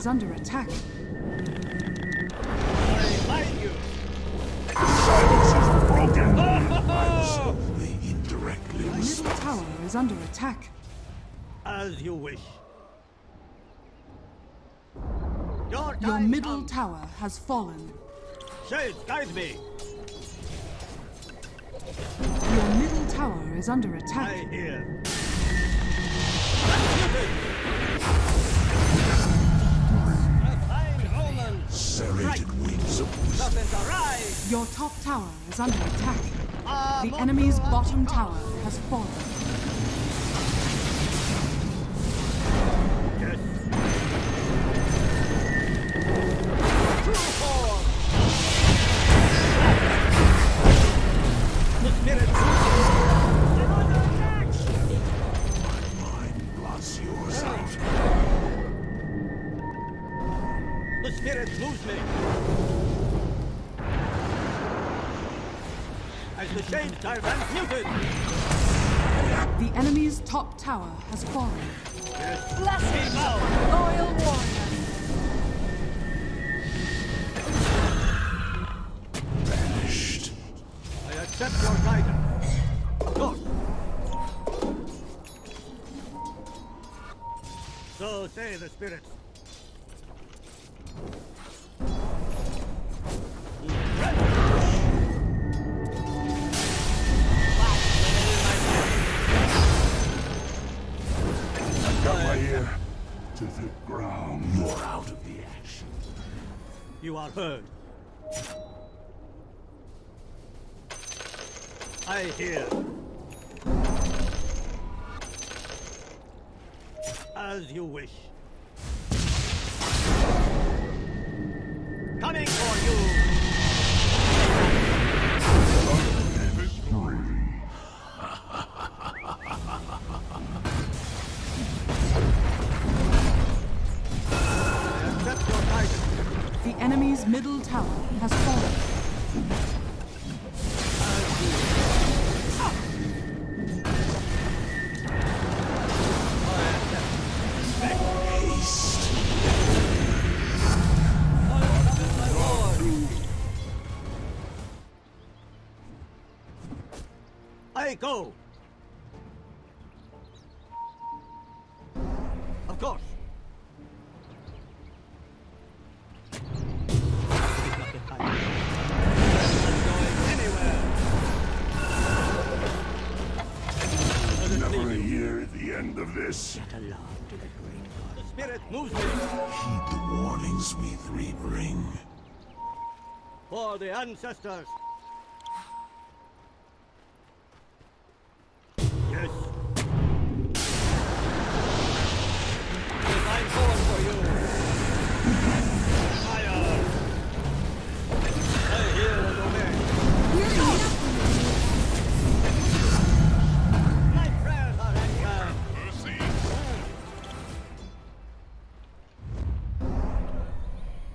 is under attack. I find you. Silence is broken. I was only indirectly Your middle tower is under attack. As you wish. Your Your middle comes. tower has fallen. Shades, guide me. Your middle tower is under I attack. hear. Of wisdom. Arise. Your top tower is under attack. Ah, The enemy's bottom tower has fallen. Yes. True form. The spirit. Mine blots yours out. The spirit moves me. As the shades are transmuted. The enemy's top tower has fallen. Blessed Loyal warrior. Vanished. I accept your guidance. Of course. So say the spirits. To the ground. You're out of the action. You are heard. I hear. As you wish. Coming I go. Of course. Never hear the end of this. The spirit moves me Heed the warnings we three bring. for the ancestors.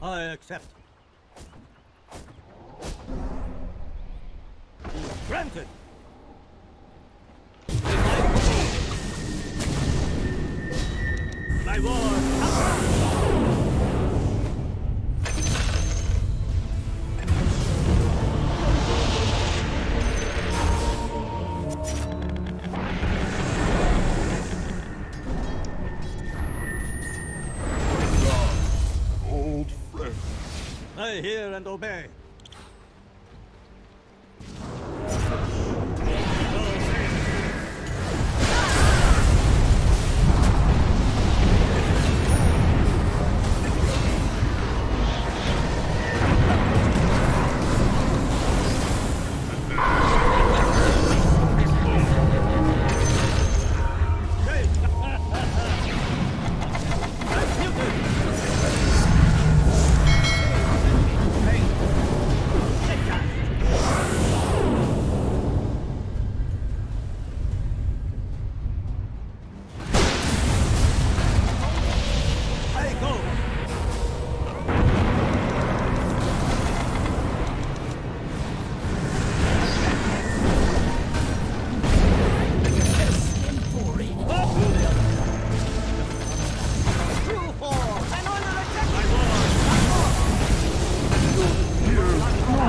I accept. Granted. My war. Hear and obey.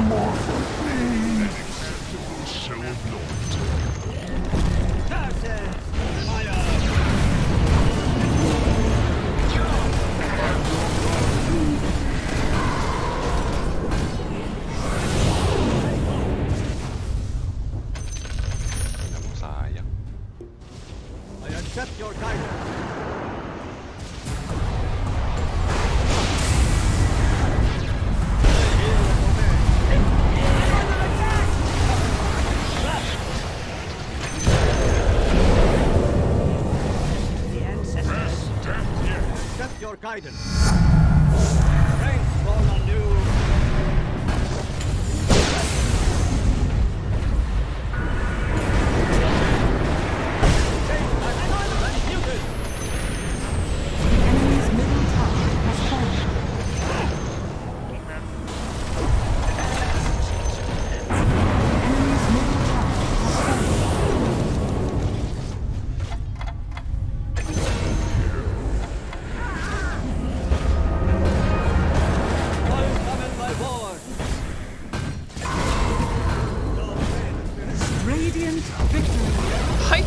more. Your guidance. はい。